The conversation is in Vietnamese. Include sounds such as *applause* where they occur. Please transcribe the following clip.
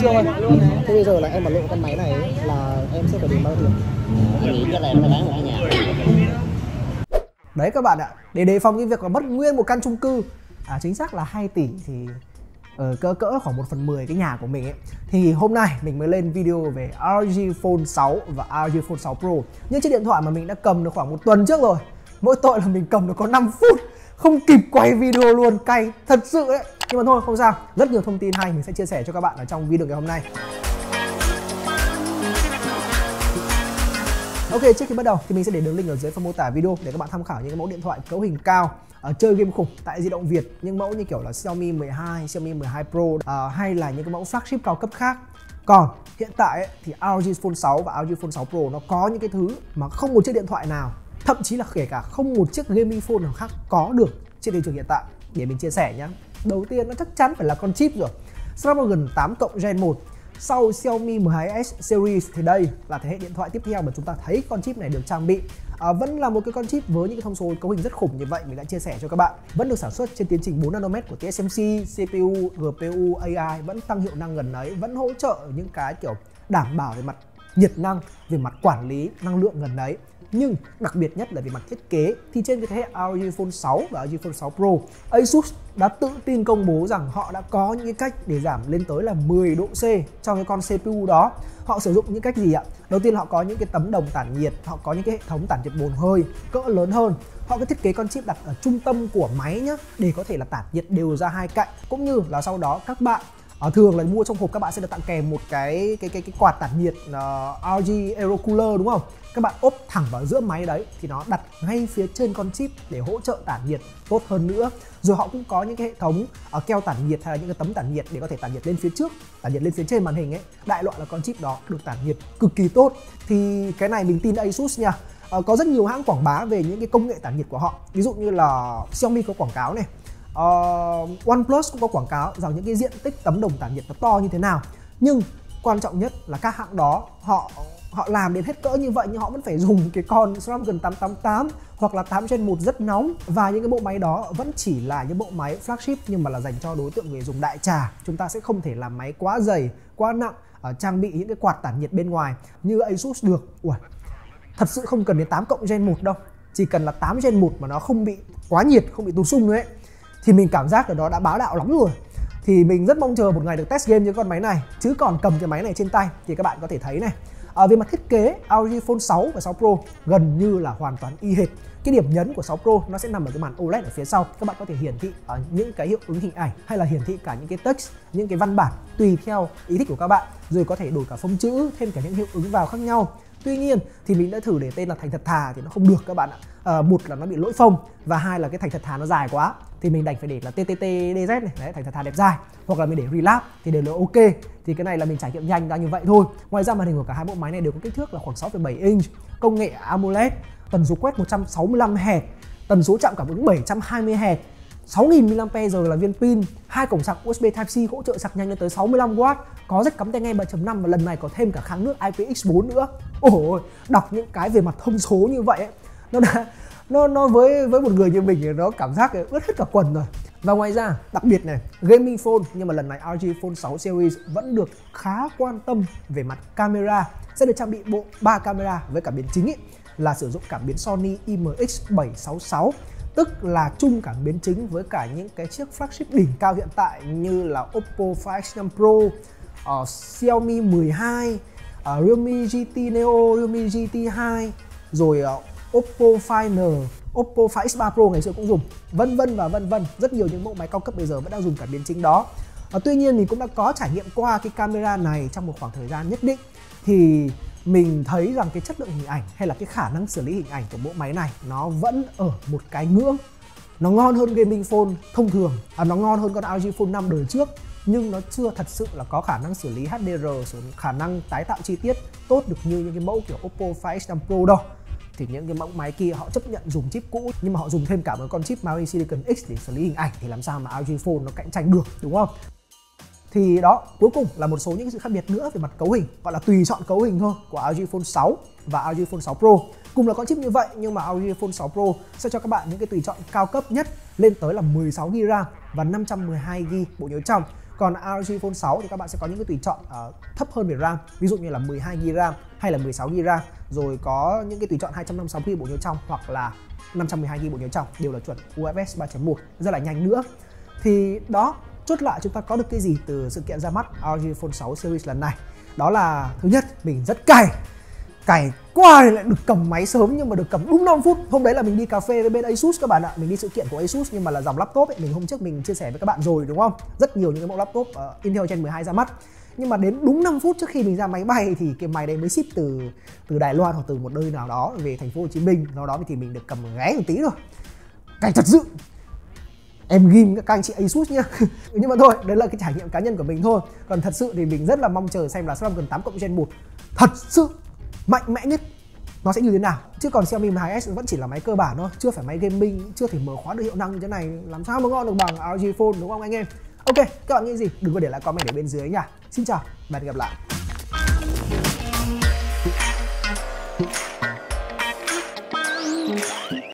Chưa ơi, thế bây giờ là em mà lộ con máy này. Ấy, là em sẽ phải đền bao tiền? Anh nghĩ cái này nó phải bán ở nhà Đấy các bạn ạ, để đề phòng cái việc là mất nguyên một căn chung cư. À, Chính xác là 2 tỷ thì ờ, ở cỡ cỡ khoảng 1 phần 10 cái nhà của mình ấy. Thì hôm nay mình mới lên video về RG Phone 6 và RG Phone 6 Pro. Những chiếc điện thoại mà mình đã cầm được khoảng một tuần trước rồi Mỗi tội là mình cầm được có 5 phút. Không kịp quay video luôn, cay thật sự đấy nhưng mà thôi không sao, rất nhiều thông tin hay mình sẽ chia sẻ cho các bạn ở trong video ngày hôm nay. Ok, trước khi bắt đầu thì mình sẽ để đường link ở dưới phần mô tả video để các bạn tham khảo những cái mẫu điện thoại cấu hình cao ở chơi game khủng tại di động Việt. Những mẫu như kiểu là Xiaomi 12, Xiaomi 12 Pro uh, hay là những cái mẫu flagship cao cấp khác. Còn hiện tại ấy, thì ROG Phone 6 và ROG Phone 6 Pro nó có những cái thứ mà không một chiếc điện thoại nào, thậm chí là kể cả không một chiếc gaming phone nào khác có được trên thị trường hiện tại để mình chia sẻ nhé. Đầu tiên nó chắc chắn phải là con chip rồi. Snapdragon 8 cộng Gen 1 sau Xiaomi 12s series thì đây là thế hệ điện thoại tiếp theo mà chúng ta thấy con chip này được trang bị à, vẫn là một cái con chip với những cái thông số cấu hình rất khủng như vậy mình đã chia sẻ cho các bạn vẫn được sản xuất trên tiến trình 4 nanomet của TSMC CPU GPU AI vẫn tăng hiệu năng gần ấy vẫn hỗ trợ những cái kiểu đảm bảo về mặt nhiệt năng về mặt quản lý năng lượng gần đấy nhưng đặc biệt nhất là về mặt thiết kế, thì trên cái thế hệ ROG Phone 6 và ROG Phone 6 Pro, Asus đã tự tin công bố rằng họ đã có những cái cách để giảm lên tới là 10 độ C cho cái con CPU đó. Họ sử dụng những cách gì ạ? Đầu tiên họ có những cái tấm đồng tản nhiệt, họ có những cái hệ thống tản nhiệt bồn hơi, cỡ lớn hơn. Họ có thiết kế con chip đặt ở trung tâm của máy nhé để có thể là tản nhiệt đều ra hai cạnh, cũng như là sau đó các bạn À, thường là mua trong hộp các bạn sẽ được tặng kèm một cái cái cái cái quạt tản nhiệt ờ, uh, RG Aero Cooler đúng không? Các bạn ốp thẳng vào giữa máy đấy thì nó đặt ngay phía trên con chip để hỗ trợ tản nhiệt tốt hơn nữa. Rồi họ cũng có những cái hệ thống uh, keo tản nhiệt hay là những cái tấm tản nhiệt để có thể tản nhiệt lên phía trước, tản nhiệt lên phía trên màn hình ấy. Đại loại là con chip đó được tản nhiệt cực kỳ tốt. Thì cái này mình tin Asus nha. Uh, có rất nhiều hãng quảng bá về những cái công nghệ tản nhiệt của họ. Ví dụ như là Xiaomi có quảng cáo này, uh, OnePlus cũng có quảng cáo rằng những cái diện tích tấm đồng tản nhiệt nó to như thế nào. Nhưng quan trọng nhất là các hãng đó họ họ làm đến hết cỡ như vậy nhưng họ vẫn phải dùng cái con Snapdragon 888 hoặc là 8 Gen 1 rất nóng. Và những cái bộ máy đó vẫn chỉ là những bộ máy flagship nhưng mà là dành cho đối tượng người dùng đại trà. Chúng ta sẽ không thể làm máy quá dày quá nặng uh, trang bị những cái quạt tản nhiệt bên ngoài như Asus được. Ủa, thật sự không cần đến 8 cộng Gen 1 đâu. Chỉ cần là 8 Gen 1 mà nó không bị quá nhiệt không bị tù sung nữa ấy thì mình cảm giác là nó đã báo đạo lắm rồi. Thì mình rất mong chờ một ngày được test game với con máy này. Chứ còn cầm cái máy này trên tay thì các bạn có thể thấy này. Ở về mặt thiết kế lg Phone 6 và 6 Pro gần như là hoàn toàn y hệt. Cái điểm nhấn của 6 Pro nó sẽ nằm ở cái màn OLED ở phía sau. Các bạn có thể hiển thị ở những cái hiệu ứng hình ảnh hay là hiển thị cả những cái text, những cái văn bản tùy theo ý thích của các bạn. Rồi có thể đổi cả phông chữ, thêm cả những hiệu ứng vào khác nhau. Tuy nhiên thì mình đã thử để tên là thành thật thà thì nó không được các bạn ạ. À, một là nó bị lỗi phông và hai là cái thành thật thà nó dài quá thì mình đành phải để là tttdz này, đấy thành thật thà đẹp dài hoặc là mình để relap thì đều là ok. Thì cái này là mình trải nghiệm nhanh ra như vậy thôi. Ngoài ra màn hình của cả hai bộ máy này đều có kích thước là khoảng 6,7 inch, công nghệ AMOLED, tần số quét 165 Hz, tần số chạm cảm ứng 720 Hz 6000 mAh là viên pin, hai cổng sạc USB Type-C hỗ trợ sạc nhanh lên tới 65W, có jack cắm tai nghe 3.5 và lần này có thêm cả kháng nước IPX4 nữa. Ôi, đọc những cái về mặt thông số như vậy ấy, nó đã nó nó với với một người như mình thì nó cảm giác ướt hết cả quần rồi. Và ngoài ra, đặc biệt này, gaming phone nhưng mà lần này LG Phone 6 series vẫn được khá quan tâm về mặt camera, sẽ được trang bị bộ 3 camera với cảm biến chính ý, là sử dụng cảm biến Sony IMX766 tức là chung cảm biến chính với cả những cái chiếc flagship đỉnh cao hiện tại như là Oppo Find X5 Pro, uh, Xiaomi 12, uh, ờ, Realme GT Neo, Realme GT 2, rồi uh, Oppo Find N, Oppo Find X3 Pro ngày xưa cũng dùng, vân vân và vân vân. Rất nhiều những mẫu máy cao cấp bây giờ vẫn đang dùng cảm biến chính đó. Uh, tuy nhiên mình cũng đã có trải nghiệm qua cái camera này trong một khoảng thời gian nhất định thì mình thấy rằng cái chất lượng hình ảnh hay là cái khả năng xử lý hình ảnh của bộ máy này nó vẫn ở một cái ngưỡng nó ngon hơn gaming phone thông thường à, nó ngon hơn con lg Phone 5 đời trước nhưng nó chưa thật sự là có khả năng xử lý HDR, khả năng tái tạo chi tiết tốt được như những cái mẫu kiểu Oppo Find X5 Pro đâu thì những cái mẫu máy kia họ chấp nhận dùng chip cũ nhưng mà họ dùng thêm cả một con chip Mali Silicon X để xử lý hình ảnh thì làm sao mà lg Phone nó cạnh tranh được đúng không? Thì đó cuối cùng là một số những sự khác biệt nữa về mặt cấu hình. Gọi là tùy chọn cấu hình thôi của LG Phone 6 và LG Phone 6 Pro. Cùng là con chip như vậy nhưng mà LG Phone 6 Pro sẽ cho các bạn những cái tùy chọn cao cấp nhất lên tới là 16GB RAM và 512GB bộ nhớ trong. Còn LG Phone 6 thì các bạn sẽ có những cái tùy chọn uh, thấp hơn về RAM ví dụ như là 12GB RAM hay là 16GB RAM rồi có những cái tùy chọn 256GB bộ nhớ trong hoặc là 512GB bộ nhớ trong đều là chuẩn UFS 3.1 rất là nhanh nữa. Thì đó chốt lại chúng ta có được cái gì từ sự kiện ra mắt ROG Phone 6 series lần này? Đó là thứ nhất mình rất cày cày qua thì lại được cầm máy sớm nhưng mà được cầm đúng 5 phút. Hôm đấy là mình đi cà phê với bên Asus các bạn ạ. Mình đi sự kiện của Asus nhưng mà là dòng laptop ấy. Mình hôm trước mình chia sẻ với các bạn rồi đúng không? Rất nhiều những cái mẫu laptop uh, Intel Gen 12 ra mắt. Nhưng mà đến đúng 5 phút trước khi mình ra máy bay thì cái máy đấy mới ship từ từ Đài Loan hoặc từ một nơi nào đó về thành phố Hồ Chí Minh. Do đó thì mình được cầm ghé một tí rồi cày thật sự em ghim các anh chị Asus nhá. *laughs* Nhưng mà thôi, đấy là cái trải nghiệm cá nhân của mình thôi. Còn thật sự thì mình rất là mong chờ xem là Snapdragon gần 8 cộng Gen 1 thật sự mạnh mẽ nhất nó sẽ như thế nào. Chứ còn Xiaomi 12S vẫn chỉ là máy cơ bản thôi, chưa phải máy gaming, chưa thể mở khóa được hiệu năng như thế này. Làm sao mà ngon được bằng LG Phone, đúng không anh em? Ok, các bạn nghĩ gì? Đừng quên để lại comment ở bên dưới nha. Xin chào và hẹn gặp lại.